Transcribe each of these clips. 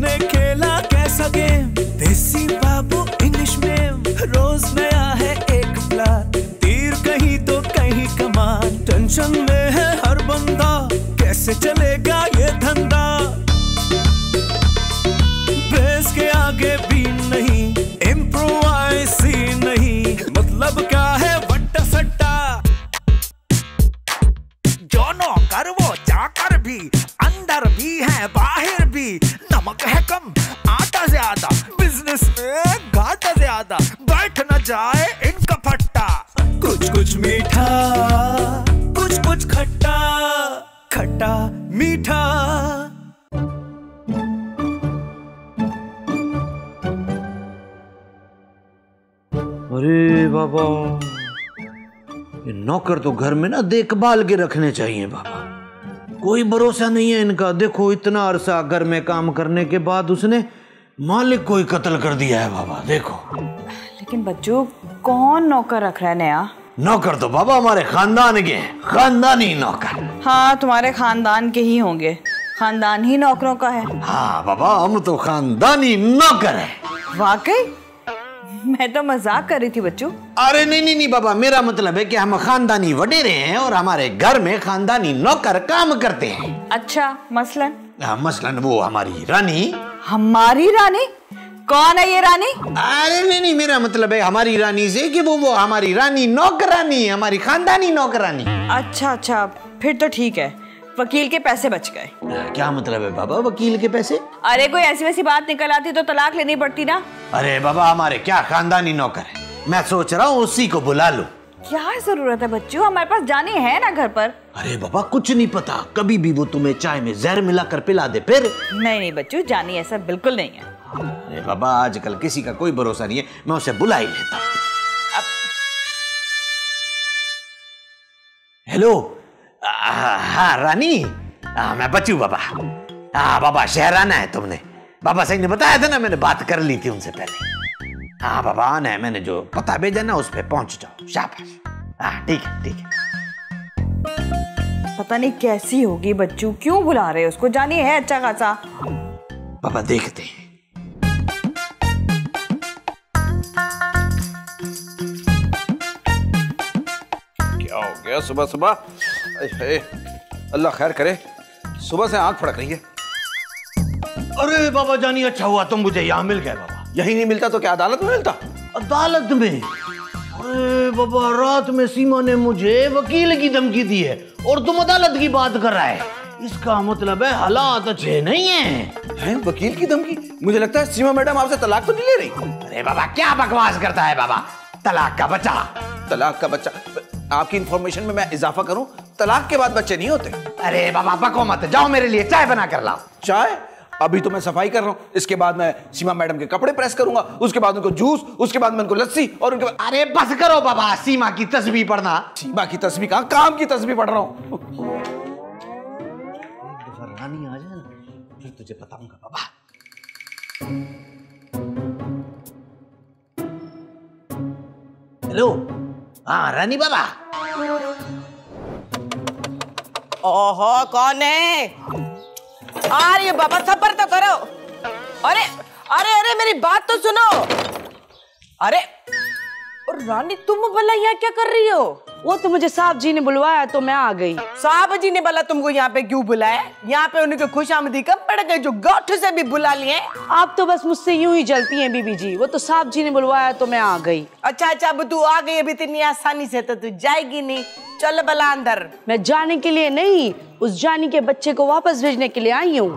हमने खेला कैसा गेम? देसी बाबू इंग्लिश में। रोज नया है एक प्लान। तीर कहीं तो कहीं कमान टेंशन में है हर बंदा। कैसे चलेगा ये धंधा? बिज़नेस में घाटा ज़्यादा बैठ न जाए इनका फट्टा। कुछ कुछ मीठा कुछ कुछ खट्टा खट्टा मीठा। अरे बाबा ये नौकर तो घर में ना देखभाल के रखने चाहिए बाबा। कोई भरोसा नहीं है इनका। देखो इतना अरसा घर में काम करने के बाद उसने मालिक को ही कत्ल कर दिया है बाबा देखो। लेकिन बच्चों कौन नौकर रख रहा है नया? नौकर तो बाबा हमारे खानदान के हैं खानदानी नौकर। हाँ तुम्हारे खानदान के ही होंगे। खानदान ही नौकरों का है। हाँ बाबा हम तो खानदानी नौकर है। वाकई? मैं तो मज़ाक कर रही थी बच्चों। अरे नहीं नहीं नहीं बाबा मेरा मतलब है कि हम खानदानी वडेरे हैं और हमारे घर में खानदानी नौकर काम करते हैं। अच्छा मसलन? हाँ, मसलन वो हमारी रानी। हमारी रानी? कौन है ये रानी? अरे नहीं नहीं मेरा मतलब है हमारी रानी से कि वो वो हमारी रानी नौकरानी हमारी खानदानी नौकरानी। अच्छा अच्छा फिर तो ठीक है। वकील के पैसे बच गए। क्या मतलब है बाबा वकील के पैसे? अरे कोई ऐसी वैसी बात निकल आती तो तलाक लेनी पड़ती ना। अरे बाबा हमारे क्या खानदानी नौकर है? मैं सोच रहा हूँ उसी को बुला लूँ। क्या ज़रूरत है बच्चों? हमारे पास जाने है ना घर पर। अरे बाबा कुछ नहीं पता। कभी भी वो तुम्हें चाय में जहर मिला कर पिला दे फिर? नहीं नहीं बच्चों जानी ऐसा बिल्कुल नहीं है। अरे बाबा आजकल किसी का कोई भरोसा नहीं है। मैं उसे बुला ही लेता हेलो हाँ रानी। आ, मैं बचू बाबा। हाँ बाबा शहर आना है तुमने। बाबा सही ने बताया था ना मैंने बात कर ली थी उनसे पहले। हाँ बाबा आना है मैंने जो पता भेजा ना उस पर पहुँच जाओ। शाबाश। हाँ ठीक है ठीक है। पता नहीं कैसी होगी बच्चू। क्यों बुला रहे हो? उसको जानिए है अच्छा खासा। बाबा देखते हैं। क्या हो गया सुबह सुबह अल्लाह खैर करे सुबह से आँख फड़क रही है। अरे बाबा जानी अच्छा हुआ तुम मुझे यहाँ मिल गए बाबा। यही नहीं मिलता तो क्या अदालत में मिलता? अदालत में? अरे बाबा रात में सीमा ने मुझे वकील की धमकी दी है और तुम अदालत की बात कर रहा है। इसका मतलब है हालात अच्छे नहीं है। हैं वकील की धमकी? मुझे लगता है सीमा मैडम आपसे तलाक तो नहीं ले रही। अरे बाबा क्या बकवास करता है बाबा? तलाक का बच्चा। तलाक का बच्चा। आपकी इंफॉर्मेशन में मैं इजाफा करूँ? तलाक के बाद बच्चे नहीं होते। अरे बाबा बको मत। जाओ मेरे लिए चाय बना कर लाओ। चाय? अभी तो मैं सफ़ाई कर रहा हूँ। इसके बाद मैं सीमा मैडम के कपड़े प्रेस करूँगा। उसके बाद उनको जूस उसके बाद मैं उनको लस्सी और उनके बाद अरे बस करो बाबा सीमा की तस्वीर पढ़ना। सीमा की तस्वीर कहा? काम की तस्वीर पढ़ रहा हूँ। रानी आ जाए ना फिर तुझे बताऊँगा बाबा। हेलो। हाँ रानी बाबा। ओहो, कौन है? अरे बाबा सबर तो करो। अरे अरे अरे, मेरी बात तो सुनो। अरे, और रानी, तुम भला यहाँ क्या कर रही हो? वो तो मुझे साहब जी ने बुलवाया तो मैं आ गई। साहब जी ने बोला तुमको यहाँ पे क्यों बुलाया? यहाँ पे उनके खुश आमदी कब पड़ गए जो गौठ से भी बुला लिए? आप तो बस मुझसे यूँ ही जलती हैं बीबी जी। वो तो साहब जी ने बुलवाया तो मैं आ गई। अच्छा अच्छा अब तू आ गई अभी इतनी आसानी से तो तू जाएगी नहीं। चल बला अंदर। मैं जाने के लिए नहीं उस जानी के बच्चे को वापस भेजने के लिए आई हूँ।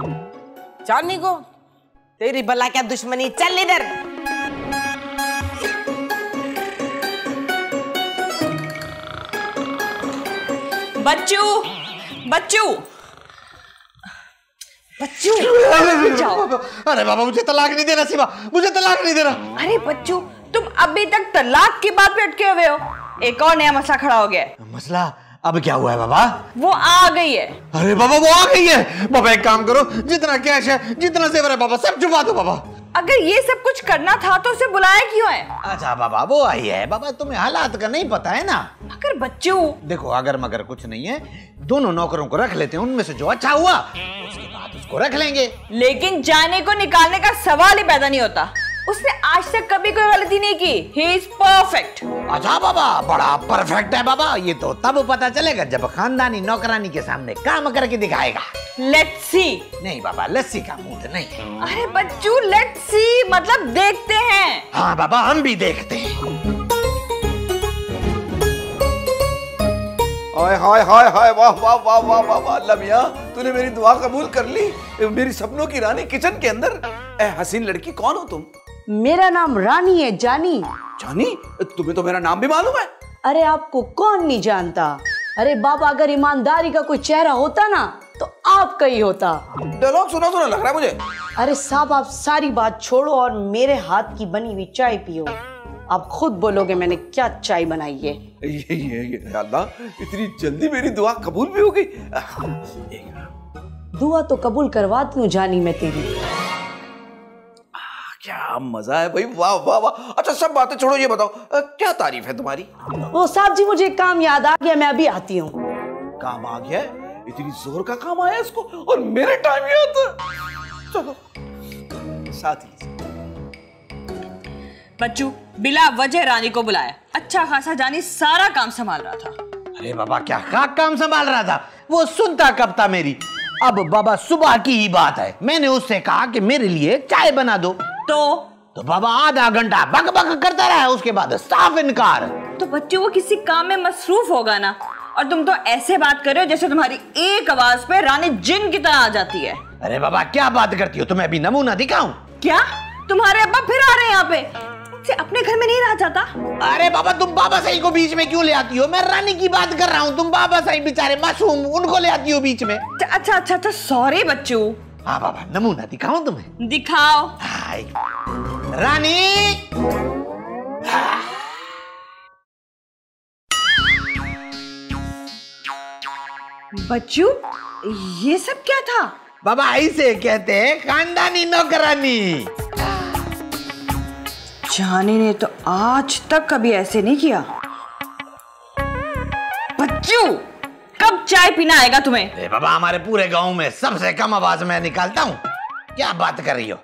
जानी को? तेरी भला क्या दुश्मनी? चल इधर। बच्चू बच्चू। बच्चू। अरे बाबा मुझे तलाक नहीं देना सीमा। मुझे तलाक नहीं देना। अरे बच्चू तुम अभी तक तलाक की बात पे अटके हुए हो। एक और नया मसला खड़ा हो गया। मसला? अब क्या हुआ है बाबा? वो आ गई है। अरे बाबा वो आ गई है। बाबा एक काम करो जितना कैश है जितना जेवर है बाबा सब चुपा दो बाबा। अगर ये सब कुछ करना था तो उसे बुलाया क्यों है? अच्छा बाबा वो आई है। बाबा तुम्हें हालात का नहीं पता है ना? मगर बच्चों देखो अगर मगर कुछ नहीं है दोनों नौकरों को रख लेते हैं उनमें से जो अच्छा हुआ उसके बाद उसको रख लेंगे। लेकिन जाने को निकालने का सवाल ही पैदा नहीं होता। उसने आज तक कभी कोई गलती नहीं की। ही इज़ परफेक्ट अच्छा बाबा बड़ा परफेक्ट है बाबा। ये तो तब पता चलेगा जब खानदानी नौकरानी के सामने काम करके दिखाएगा। लेट्स सी नहीं बाबा लस्सी का मूड नहीं अरे बच्चू लेट्स सी मतलब देखते हैं। हाँ बाबा हम भी देखते हैं। हाय हाय हाय हाय वाह वाह वाह वाह वाह वाह अल्लाह मियाँ तूने मेरी दुआ कबूल कर ली। मेरी सपनों की रानी किचन के अंदर। ए हसीन लड़की कौन हो तुम? मेरा नाम रानी है जानी। जानी? तुम्हें तो मेरा नाम भी मालूम है। अरे आपको कौन नहीं जानता? अरे बाबा अगर ईमानदारी का कोई चेहरा होता ना तो आपका ही होता। डायलॉग सुना सुना लग रहा है मुझे। अरे साहब आप सारी बात छोड़ो और मेरे हाथ की बनी हुई चाय पियो। आप खुद बोलोगे मैंने क्या चाय बनाई है। ये ये ये अल्लाह इतनी जल्दी मेरी दुआ कबूल भी हो गई दुआ तो कबूल करवाती हूँ जानी मैं तेरी। क्या मज़ा है भाई वाह वाह वाह। अच्छा सब बातें छोड़ो ये बताओ अ, क्या तारीफ़ है तुम्हारी? वो साहब जी मुझे एक काम याद आ गया मैं अभी आती हूँ। काम आ गया इतनी ज़ोर का काम आया इसको? और मेरे टाइम ये आता। चलो साथ ही। बच्चू बिला वजह रानी को बुलाया। अच्छा खासा जानी सारा काम संभाल रहा था। अरे बाबा क्या खाक काम संभाल रहा था? वो सुनता कब था मेरी? अब बाबा सुबह की ही बात है। मैंने उससे कहा कि मेरे लिए चाय बना दो। तो? तो बाबा आधा घंटा बक बक करता रहा उसके बाद साफ़ इनकार। तो बच्चू वो किसी काम में मसरूफ होगा ना? और तुम तो ऐसे बात कर रहे हो जैसे तुम्हारी एक आवाज़ पे रानी जिन की तरह आ जाती है। अरे बाबा क्या बात करती हो? तुम्हें अभी नमूना दिखाऊँ? क्या? तुम्हारे अब्बा फिर आ रहे हैं यहाँ पे। तुमसे अपने घर में नहीं रहा जाता? अरे बाबा तुम बाबा साई को बीच में क्यों ले आती हो? मैं रानी की बात कर रहा हूँ। तुम बाबा साई बेचारे मासूम उनको ले आती हो बीच में। अच्छा अच्छा अच्छा सॉरी बच्चू। हाँ बाबा नमूना दिखाऊँ तुम्हें? दिखाओ। रानी! बच्चू ये सब क्या था? बाबा ऐसे कहते हैं खानदानी नौकरानी। जानी ने तो आज तक कभी ऐसे नहीं किया। बच्चू! कब चाय पीना आएगा तुम्हें? बाबा हमारे पूरे गाँव में सबसे कम आवाज़ में निकालता हूँ। क्या बात कर रही हो?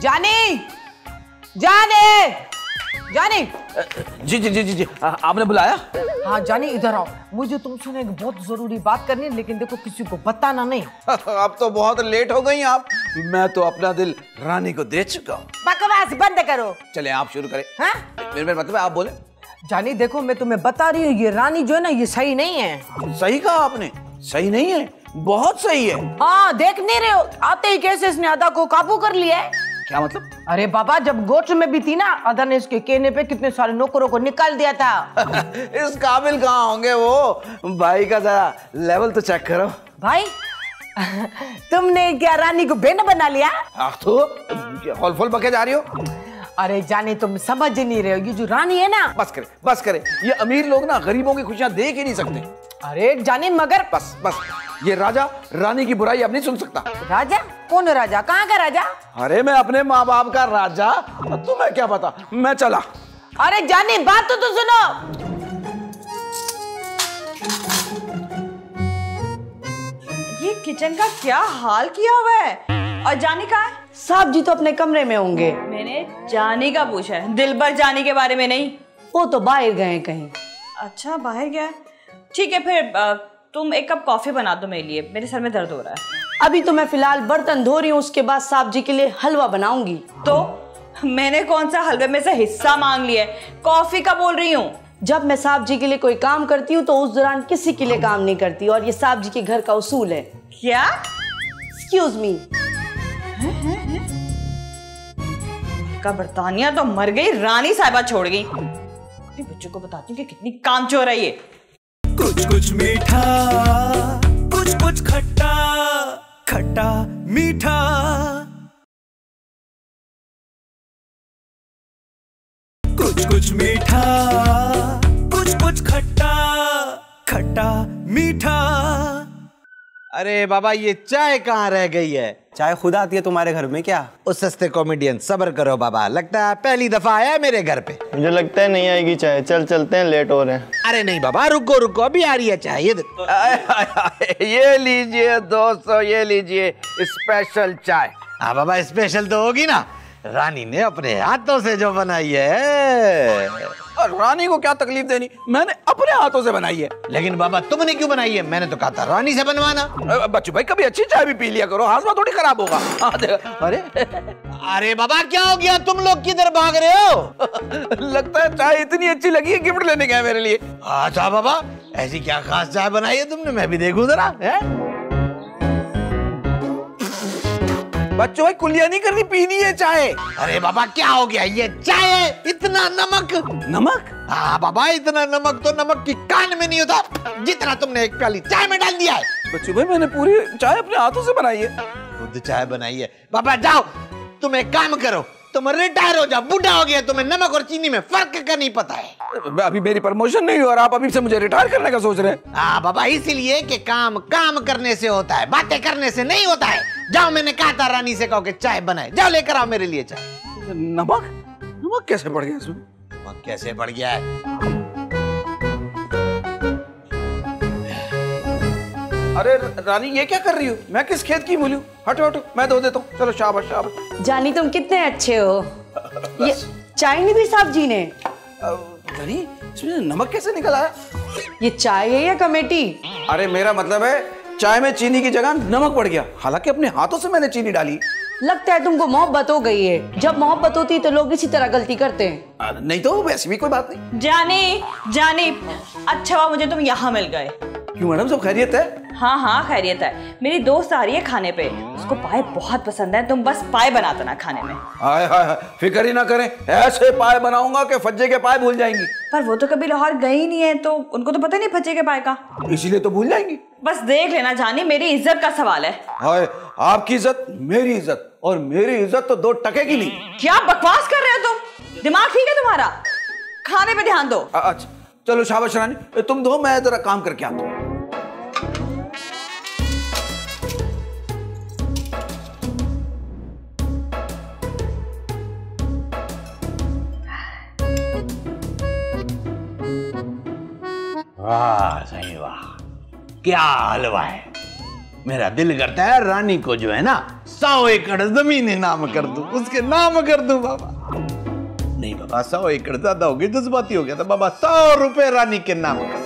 जानी जाने जानी। जी जी जी जी जी। आ, आपने बुलाया? हाँ जानी इधर आओ। मुझे तुमसे ना एक बहुत ज़रूरी बात करनी है लेकिन देखो किसी को बताना नहीं। अब तो बहुत लेट हो गई आप। मैं तो अपना दिल रानी को दे चुका हूँ। बकवास बंद करो। चले आप शुरू करें। हाँ? मेरे मेरे मतलब आप बोले। जानी देखो मैं तुम्हें बता रही हूँ ये रानी जो है ना ये सही नहीं है। सही कहा आपने? सही नहीं है? बहुत सही है। हाँ देख नहीं रहे हो आते ही कैसे इसने अदा को काबू कर लिया है? क्या मतलब? अरे बाबा जब गोच में भी थी ना अदा ने इसके कहने पे कितने सारे नौकरों को निकाल दिया था। इस काबिल कहाँ होंगे वो? भाई का जरा लेवल तो चेक करो। भाई तुमने क्या रानी को बेन बना लिया? तो हॉल फॉल बके जा रही हो? अरे जाने तुम समझ ही नहीं रहे हो। ये जो रानी है ना। बस करे बस करे। ये अमीर लोग ना गरीबों की खुशियाँ देख ही नहीं सकते। अरे जाने मगर। बस बस। ये राजा रानी की बुराई अब नहीं सुन सकता। राजा? कौन राजा? कहाँ का राजा? अरे मैं अपने माँ बाप का राजा। तुम्हें क्या पता? मैं चला। अरे जानी बात तो, तो सुनो। ये किचन का क्या हाल किया हुआ है? और जानी का है? साहब जी तो अपने कमरे में होंगे। मैंने जानी का पूछा है। दिलबर जानी के बारे में नहीं। वो तो बाहर गए कहीं। अच्छा बाहर गया ठीक है फिर तुम एक कप कॉफ़ी बना दो मेरे लिए। मेरे सर में दर्द हो रहा है। अभी तो मैं फ़िलहाल बर्तन धो रही हूँ उसके बाद साहब जी के लिए हलवा बनाऊँगी। तो मैंने कौन सा हलवे में से हिस्सा मांग लिया है? कॉफ़ी का बोल रही हूँ। जब मैं साहब जी के लिए कोई काम करती हूँ तो उस दौरान किसी के लिए काम नहीं करती और ये साहब जी के घर का उसूल है। क्या? एक्सक्यूज मी का बर्तानिया तो मर गई, रानी साहिबा छोड़ गई। अपने बच्चों को बताती हूँ कि कितनी काम चोर है ये। कुछ कुछ मीठा, कुछ कुछ खट्टा खट्टा मीठा। कुछ कुछ मीठा, कुछ कुछ खट्टा खट्टा मीठा। अरे बाबा ये चाय कहाँ रह गई है? चाय खुद आती है तुम्हारे घर में क्या? उस सस्ते कॉमेडियन सबर करो बाबा। लगता है पहली दफ़ा आया है मेरे घर पे। मुझे लगता है नहीं आएगी चाय। चल चलते हैं लेट हो रहे हैं। अरे नहीं बाबा रुको रुको अभी आ रही है चाय ये ये लीजिए दोस्तों ये लीजिए स्पेशल चाय। हाँ बाबा स्पेशल तो होगी ना। रानी ने अपने हाथों से जो बनाई है। और रानी को क्या तकलीफ़ देनी? मैंने अपने हाथों से बनाई है। लेकिन बाबा तुमने क्यों बनाई है? मैंने तो कहा था रानी से बनवाना। बच्चू भाई कभी अच्छी चाय भी पी लिया करो हाजमा थोड़ी खराब होगा। हाँ, अरे। अरे बाबा क्या हो गया? तुम लोग किधर भाग रहे हो? लगता है चाय इतनी अच्छी लगी है गिफ्ट लेने गया मेरे लिए। अच्छा बाबा ऐसी क्या खास चाय बनाई है तुमने? मैं भी देखूँ जरा हैं? बच्चों भाई कुलिया नहीं करनी पीनी है चाय। अरे बाबा क्या हो गया? ये चाय इतना नमक। नमक? हाँ बाबा इतना नमक तो नमक की कान में नहीं होता। जितना तुमने एक प्याली चाय में डाल दिया है। बच्चों भाई मैंने पूरी चाय अपने हाथों से बनाई है। खुद चाय बनाई है। बाबा जाओ तुम एक काम करो। तुम रिटायर हो जाओ बूढ़ा हो गया तुम्हें नमक और चीनी में फ़र्क का नहीं पता है। अभी मेरी प्रमोशन नहीं हुआ और आप अभी से मुझे रिटायर करने का सोच रहे हैं। हाँ बाबा इसीलिए कि काम काम करने से होता है बातें करने से नहीं होता है। जाओ मैंने कहा था रानी से कहो कि चाय बनाए। जाओ लेकर आओ मेरे लिए चाय। नमक? नमक कैसे बढ़ गया इसमें? नमक कैसे बढ़ गया है? अरे रानी ये क्या कर रही हो? मैं किस खेत की मूली हटो हटो मैं धो देता हूँ। चलो शाबाश शाबाश। जानी तुम कितने अच्छे हो। ये चाय नहीं भी साहब जी ने रानी इसमें नमक कैसे निकल आया ये चाय है या कमेटी? अरे मेरा मतलब है चाय में चीनी की जगह नमक पड़ गया। हालाँकि अपने हाथों से मैंने चीनी डाली। लगता है तुमको मोहब्बत हो गई है। जब मोहब्बत होती है तो लोग इसी तरह गलती करते हैं। नहीं तो वैसे भी कोई बात नहीं। जाने जानी अच्छा हुआ मुझे तुम यहाँ मिल गए। क्यों मैडम सब खैरियत है? हाँ हाँ खैरियत है। मेरी दोस्त आ रही है खाने पे। उसको पाए बहुत पसंद है तुम बस पाए बनाते ना खाने में। हाय हाय फ़िक्र ही ना करें। ऐसे पाए बनाऊँगा कि फज्जे के पाए भूल जाएँगी। पर वो तो कभी लाहौर गई ही नहीं है तो उनको तो पता नहीं फचे के पाए का। इसीलिए तो भूल जाएँगी। बस देख लेना जानी मेरी इज़्ज़त का सवाल है। हाय आपकी इज़्ज़त मेरी इज़्ज़त और मेरी इज़्ज़त तो दो टके की नहीं। क्या बकवास कर रहे हो तुम? दिमाग ठीक है तुम्हारा? खाने पे ध्यान दो। अच्छा चलो शाबाश रानी तुम दो मैं जरा काम करके आता हूँ। वाह सही वाह। क्या हलवा है? मेरा दिल करता है रानी को जो है ना सौ एकड़ ज़मीन नाम कर दूँ। उसके नाम कर दूँ बाबा। नहीं बाबा सौ एकड़ ज़्यादा हो गई जज्बाती हो गया था बाबा। सौ रुपए रानी के नाम कर।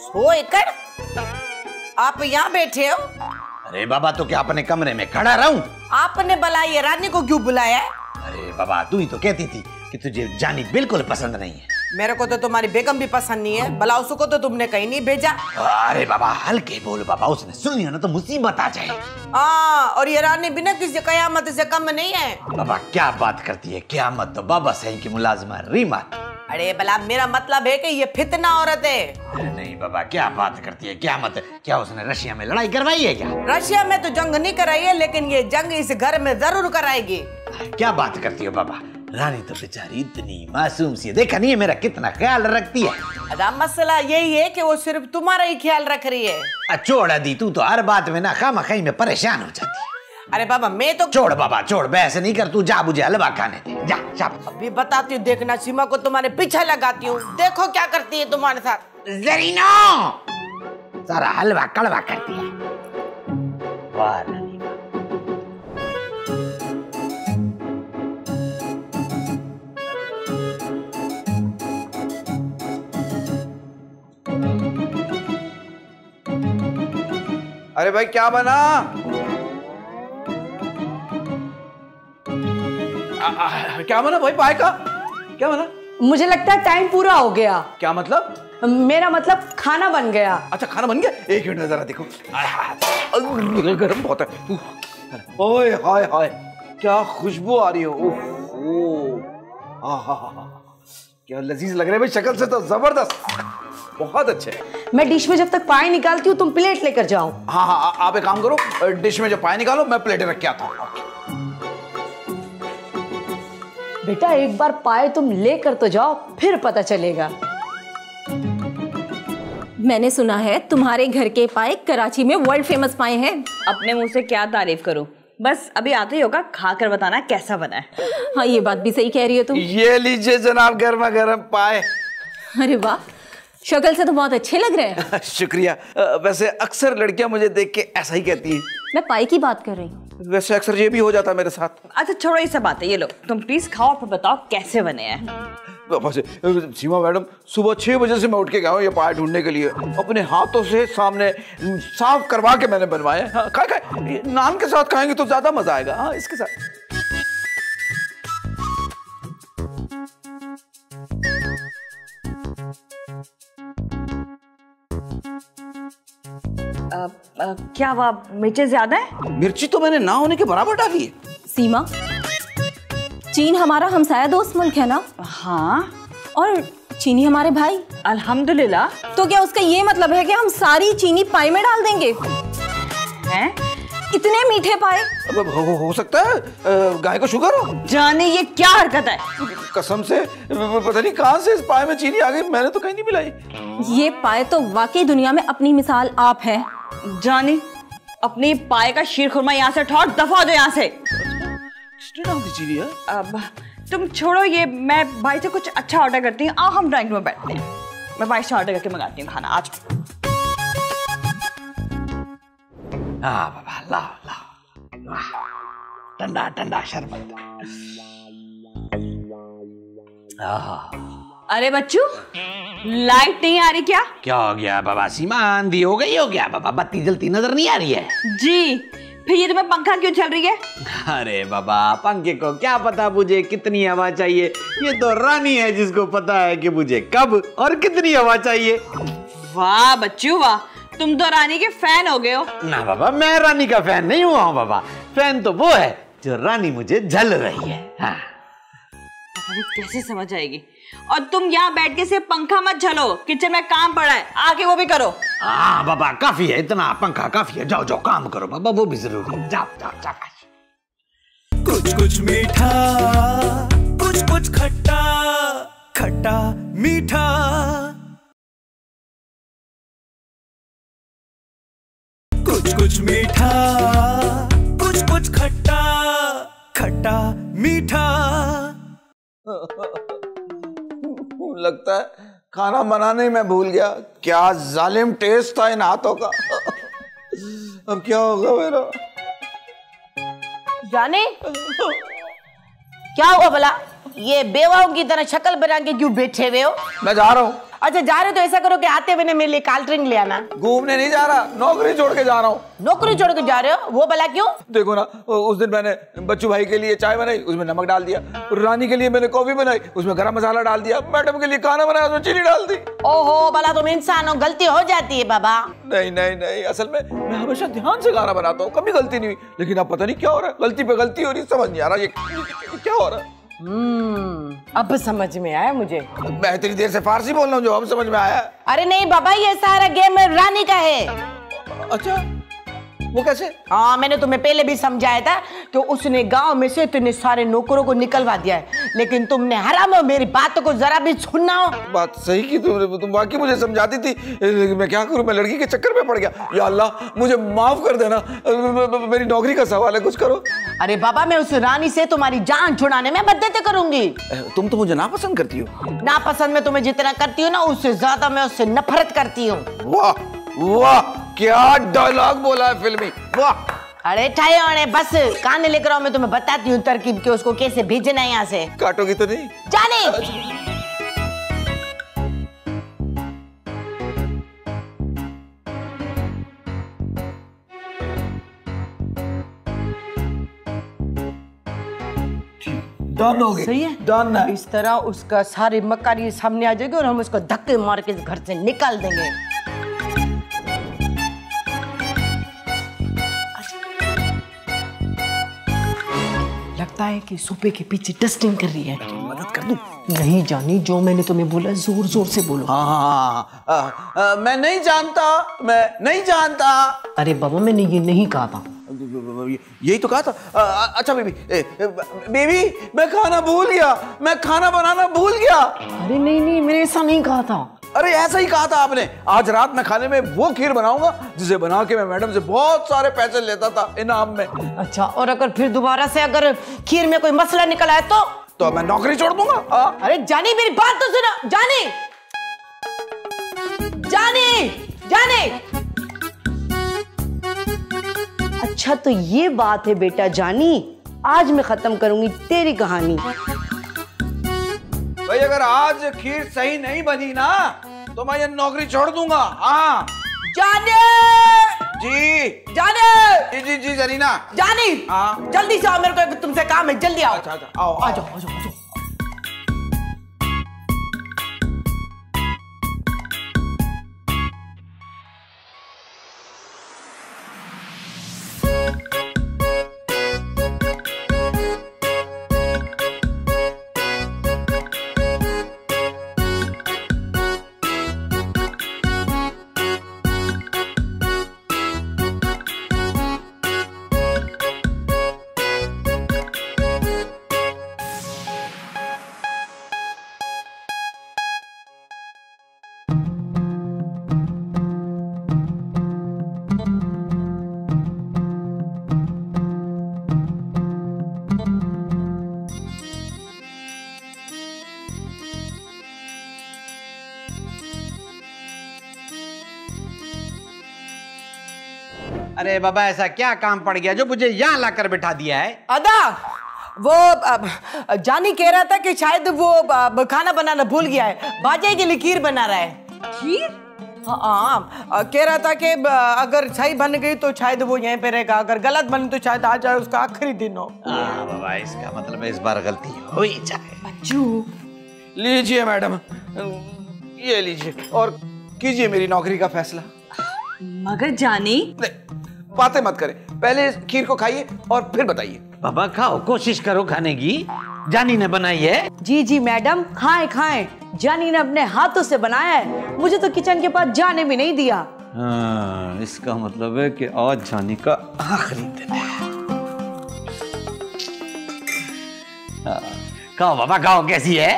सौ एकड़? आप यहाँ बैठे हो? अरे बाबा तो क्या अपने कमरे में खड़ा रहूँ? आपने बुलाई रानी को क्यों बुलाया? अरे बाबा तू ही तो कहती थी कि तुझे जानी बिल्कुल पसंद नहीं है। मेरे को तो तुम्हारी बेगम भी पसंद नहीं है। भला उसको तो तुमने कहीं नहीं भेजा। अरे बाबा हल्के बोल बाबा उसने सुन लिया ना तो मुसीबत आ जाए हाँ और ये रानी बिना किसी कयामत से कम नहीं है। बाबा क्या बात करती है? क्या मत तो बाबा सही की मुलाजमा रीमा अरे भला मेरा मतलब है कि ये फितना औरत है। नहीं बाबा क्या बात करती है? क्या मत क्या उसने रशिया में लड़ाई करवाई है क्या? रशिया में तो जंग नहीं कराई है लेकिन ये जंग इस घर में ज़रूर कराएगी। क्या बात करती हो बाबा? रानी तो बेचारी इतनी मासूम सी है। देखा नहीं है मेरा कितना ख्याल रखती है? अदा मसला यही है कि वो सिर्फ़ तुम्हारा ही ख्याल रख रही है। छोड़ दी तू तो हर बात में ना खामा खाई में परेशान हो जाती है। अरे बाबा मैं तो छोड़ बाबा छोड़ बहस नहीं कर तू जा मुझे हलवा खाने दे। जा जा। अभी बताती हूँ देखना सीमा को तुम्हारे पीछे लगाती हूँ। देखो क्या करती है तुम्हारे साथ। जरीनो! सारा हलवा कड़वा करती है। वाह। अरे भाई क्या बना? आ, आ, क्या बना भाई पाए का? क्या बना? मुझे लगता है टाइम पूरा हो गया। क्या मतलब? मेरा मतलब खाना बन गया। अच्छा खाना बन गया? एक मिनट जरा देखो। गर्म बहुत है। ओए हाय हाय। क्या खुशबू आ रही हो। उफ, ओ आहा। क्या लजीज लग रहे हैं भाई शक्ल से तो ज़बरदस्त। बहुत अच्छे मैं डिश में जब तक पाए निकालती हूँ तुम प्लेट लेकर जाओ। हाँ हाँ आप एक काम करो डिश में जो पानी निकालो मैं प्लेटें रख के आता हूँ। बेटा एक बार पाए तुम लेकर तो जाओ फिर पता चलेगा। मैंने सुना है तुम्हारे घर के पाए कराची में वर्ल्ड फ़ेमस पाए हैं। अपने मुँह से क्या तारीफ़ करो? बस अभी आते ही होगा खा कर बताना कैसा बना है। हाँ ये बात भी सही कह रही हो तुम। ये लीजिए जनाब गर्मा गर्म पाए। अरे वाह शक्ल से तो बहुत अच्छे लग रहे हैं। शुक्रिया। वैसे अक्सर लड़कियाँ मुझे देख के ऐसा ही कहती हैं। मैं पाई की बात कर रही हूँ। वैसे अक्सर ये भी हो जाता है मेरे साथ। अच्छा छोड़ो ये सब बातें ये लो। तुम प्लीज़ खाओ और फिर बताओ कैसे बने हैं। सीमा मैडम सुबह छह बजे से मैं उठ के गया हूँ ये पाए ढूँढने के लिए। अपने हाथों से सामने साफ़ करवा के मैंने बनवाए हैं। हाँ, खाए खाए नान के साथ खाएँगे तो ज़्यादा मज़ा आएगा। हाँ इसके साथ। अ, आ, क्या हुआ मिर्चे ज़्यादा है? मिर्ची तो मैंने ना होने के बराबर डाली। है सीमा चीन हमारा हमसाया दोस्त मुल्क है ना? हाँ। और चीनी हमारे भाई? अल्हम्दुलिल्लाह। तो क्या उसका ये मतलब है कि हम सारी चीनी पाई में डाल देंगे? हैं? इतने मीठे पाए? हो, हो, सकता है गाय को शुगर हो। जाने ये क्या हरकत है? कसम से पता नहीं कहाँ से इस पाए में चीनी आ गई मैंने तो कहीं नहीं मिलाई ये पाए तो वाकई दुनिया में अपनी मिसाल आप हैं। जानी अपनी पाए का शीर खुरमा यहाँ से ठोर दफ़ा दो यहाँ से। चीनी है अब तुम छोड़ो ये मैं भाई से कुछ अच्छा ऑर्डर करती हूँ। आओ हम ड्राइंग रूम में बैठते हैं। मैं भाई से ऑर्डर करके मंगाती हूँ खाना आज। हाँ बाबा लाओ लाओ। वाह, ठंडा ठंडा शरबत अरे बच्चू लाइट नहीं आ रही क्या? क्या हो गया बाबा? सीमा आंधी हो गई हो गया बाबा बत्ती जलती नज़र नहीं आ रही है? जी फिर ये तुम्हें पंखा क्यों चल रही है? अरे बाबा पंखे को क्या पता मुझे कितनी हवा चाहिए? ये तो रानी है जिसको पता है कि मुझे कब और कितनी हवा चाहिए। वाह बच्चू वाह। तुम तो रानी के फ़ैन हो गए हो। ना बाबा मैं रानी का फ़ैन नहीं हुआ हूँ बाबा। फ़ैन तो वो है जो रानी मुझे झल रही है। हाँ। कैसे समझ आएगी। और तुम यहाँ बैठ के सिर्फ़ पंखा मत झलो किचन में काम पड़ा है आके वो भी करो। हाँ बाबा काफ़ी है इतना पंखा काफ़ी है। जाओ जाओ काम करो बाबा वो भी ज़रूरी है। जाओ जाओ जाओ कुछ कुछ मीठा कुछ कुछ खट्टा खट्टा मीठा। कुछ कुछ मीठा कुछ कुछ खट्टा खट्टा मीठा। लगता है खाना बनाने में भूल गया। क्या जालिम टेस्ट था इन हाथों का। अब क्या होगा मेरा? जाने क्या हुआ भला? ये बेवाओं की तरह शक्ल बना के क्यों बैठे हुए हो? मैं जा रहा हूँ। अच्छा जा रहे हो तो ऐसा करो कि आते हुए मेरे लिए काल्ड्रिंग ले आना। घूमने नहीं जा रहा नौकरी छोड़ के जा रहा हूँ। नौकरी छोड़ के जा रहे हो? वो भला क्यों? देखो ना उस दिन मैंने बच्चू भाई के लिए चाय बनाई उसमें नमक डाल दिया। रानी के लिए मैंने कॉफ़ी बनाई उसमें गरम मसाला डाल दिया मैडम के लिए खाना बनाया उसमें चीनी डाल दी। ओहो भला तुम इंसान हो गलती हो जाती है बाबा। नहीं नहीं नहीं असल में मैं हमेशा ध्यान से खाना बनाता हूँ कभी गलती नहीं हुई। लेकिन अब पता नहीं क्या हो रहा है गलती पे गलती हो रही है, समझ नहीं आ रहा ये क्या हो रहा है। हम्म अब समझ में आया मुझे? मैं इतनी देर से फारसी बोल रहा हूँ जो अब समझ में आया। अरे नहीं बाबा ये सारा गेम रानी का है। अच्छा वो कैसे? हाँ मैंने तुम्हें पहले भी समझाया था कि उसने गाँव में से इतने सारे नौकरों को निकलवा दिया है लेकिन तुमने हराम मेरी बातों को जरा भी सुनना हो। बात सही की तुमने तुम बाकी मुझे समझाती थी। मैं क्या करूँ मैं लड़की के चक्कर में पड़ गया। या अल्लाह मुझे माफ़ कर देना। मेरी नौकरी का सवाल है कुछ करो। अरे बाबा मैं उस रानी से तुम्हारी जान छुड़ाने में मदद करूँगी। तुम तो मुझे नापसंद करती हो। नापसंद में तुम्हें जितना करती हूँ ना उससे ज़्यादा मैं उससे नफरत करती हूँ। वाह वाह क्या डायलॉग बोला है फिल्मी वाह। अरे ठाए वाणे बस कान लेकर आओ मैं तुम्हें बताती हूँ तरकीब के उसको कैसे भेजना है यहाँ से। काटोगी तो नहीं? जाने। डन हो गई। सही है? डन है। इस तरह उसका सारे मकारी सामने आ जाएगी और हम उसको धक्के मार के घर से निकाल देंगे। लगता है कि सोफे के पीछे डस्टिंग कर रही है। मदद कर दूँ? नहीं जानी जो मैंने तुम्हें बोला ज़ोर ज़ोर से बोलो। हाँ हाँ हाँ, आ, मैं नहीं जानता मैं नहीं जानता। अरे बाबा मैंने ये नहीं कहा था। यही तो कहा था। आ, आ, अच्छा बेबी ए, बेबी मैं खाना भूल गया। मैं खाना बनाना भूल गया। अरे नहीं नहीं मैंने ऐसा नहीं कहा था। अरे ऐसा ही कहा था आपने। आज रात में खाने में वो खीर बनाऊँगा जिसे बना के मैं मैडम से बहुत सारे पैसे लेता था इनाम में। अच्छा और अगर फिर दोबारा से अगर खीर में कोई मसला निकल आए तो? तो मैं नौकरी छोड़ दूँगा। हाँ। अरे जानी मेरी बात तो सुनो। जानी। जानी जानी। अच्छा तो ये बात है बेटा जानी। आज मैं खत्म करूँगी तेरी कहानी। भाई अगर आज खीर सही नहीं बनी ना तो मैं ये नौकरी छोड़ दूँगा। हाँ। जाने। जी। जाने। जी जी जी जरीना। जानी। हाँ। जल्दी से आओ मेरे को तुमसे काम है जल्दी आओ। अच्छा अच्छा आओ आ जाओ। अरे बाबा ऐसा क्या काम पड़ गया जो मुझे यहाँ लाकर बिठा दिया है? अदा वो जानी कह रहा था कि शायद वो खाना बनाना भूल गया है। बाजे के लिए खीर बना रहा है। खीर? हाँ हाँ, कह रहा था कि अगर सही बन गई तो शायद वो यहीं पे रहेगा। अगर गलत बनी तो शायद आ जाए उसका आखिरी दिन हो। हाँ बाबा इसका मतलब इस बार गलती हो ही जाए। बच्चू। लीजिए मैडम। ये लीजिए और कीजिए मेरी नौकरी का फैसला। मगर जानी। बातें मत करें। पहले खीर को खाइए और फिर बताइए। बाबा खाओ कोशिश करो खाने की। जानी ने बनाई है। जी जी मैडम खाए खाए। जानी ने अपने हाथों से बनाया है। मुझे तो किचन के पास जाने भी नहीं दिया। हाँ, इसका मतलब है कि आज जाने का आखिरी दिन है। हाँ, खाओ बाबा खाओ कैसी है?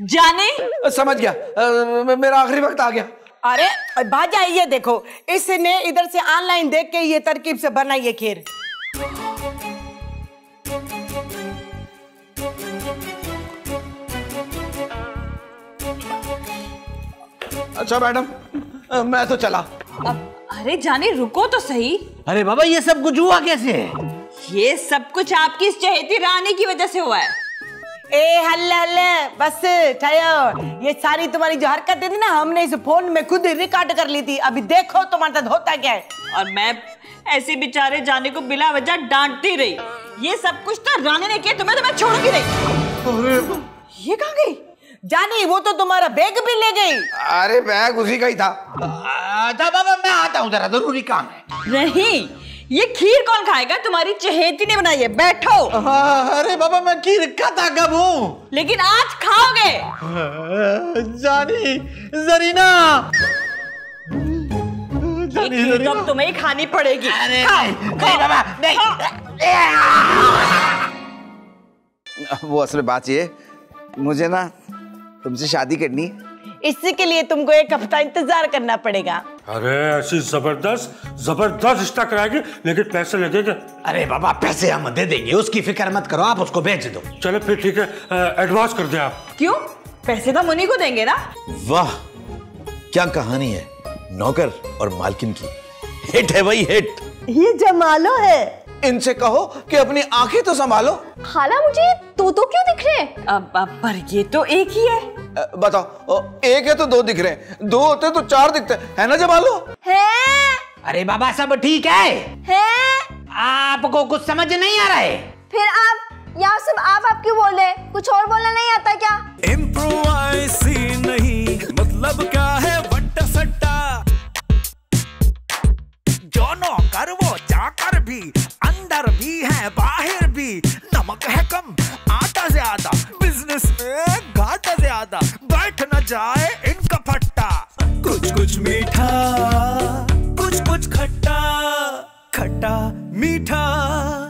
जाने। समझ गया। अ, मेरा आखिरी वक्त आ गया। अरे भाजा ये देखो। इसने इधर से ऑनलाइन देख के ये तरकीब से बनाई है खीर। अच्छा मैडम मैं तो चला। अब अरे जाने रुको तो सही। अरे बाबा ये सब कुछ हुआ कैसे? है ये सब कुछ आपकी इस चहेती रानी की वजह से हुआ है। ए हल्ले हल्ले बस ठहरो ये सारी तुम्हारी जो हरकतें थी ना हमने इस फ़ोन में खुद रिकॉर्ड कर ली थी। अभी देखो तुम्हारे साथ होता क्या है। और मैं ऐसे बेचारे जाने को बिला वजह डांटती रही। ये सब कुछ तो रानी ने किया तुम्हें तो मैं छोड़ूँगी नहीं। ये कहाँ गई? जानी वो तो तुम्हारा बैग भी ले गई। अरे बैग उसी का ही था। अच्छा बाबा मैं आता हूँ जरा ज़रूरी काम है। नहीं ये खीर कौन खाएगा? तुम्हारी चहेती ने बनाई है। बैठो। हाँ, अरे बाबा मैं खीर खाता कब हूँ? लेकिन आज खाओगे। जानी जरीना। ये खीर तो अब तुम्हें ही खानी पड़ेगी। अरे खाओ, नहीं, नहीं खाओ, बाबा नहीं। वो असल बात ये मुझे ना तुमसे शादी करनी है। इसी के लिए तुमको एक हफ़्ता इंतज़ार करना पड़ेगा। अरे ऐसी ज़बरदस्त ज़बरदस्त रिश्ता कराएँगे लेकिन पैसे ले लगेंगे अरे बाबा पैसे हम दे देंगे उसकी फ़िक्र मत करो आप उसको भेज दो। चलो फिर ठीक है एडवांस कर दे आप। क्यों? पैसे तो मुनी को देंगे ना? वाह क्या कहानी है नौकर और मालकिन की। हिट है भाई हिट ये जमालो है। इनसे कहो कि अपनी आँखें तो संभालो। खाला मुझे तो तो क्यों दिख रहे? हैं पर ये तो एक ही है। बताओ एक है तो दो दिख रहे हैं। दो होते तो चार दिखते है। ना जमालो? हैं। अरे बाबा सब ठीक है? हैं। आपको कुछ समझ नहीं आ रहा है? फिर आप यहाँ सब आप आप क्यों बोल रहे कुछ और बोलना नहीं आता क्या? इम्प्रोवाइसी नहीं मतलब क्या है वट्टा सट्टा जो नौकर वो जाकर भी अंदर भी है बाहर भी। नमक है कम आटा ज़्यादा बिज़नेस में जाए इनका फट्टा। कुछ कुछ मीठा कुछ कुछ खट्टा। खट्टा मीठा।